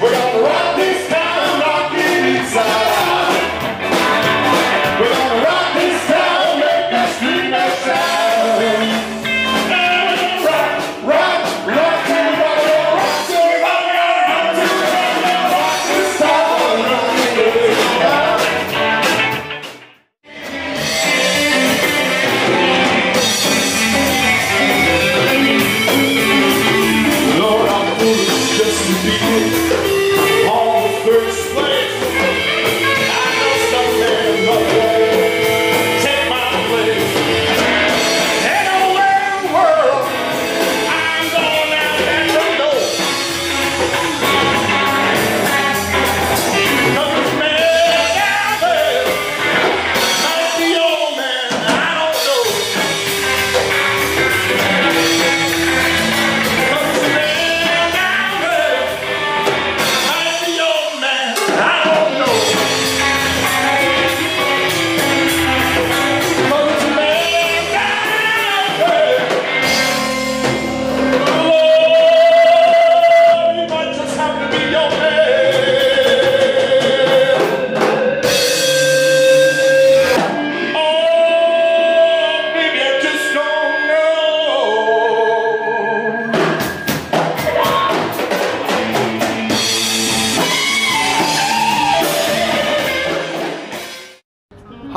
We're going to rock.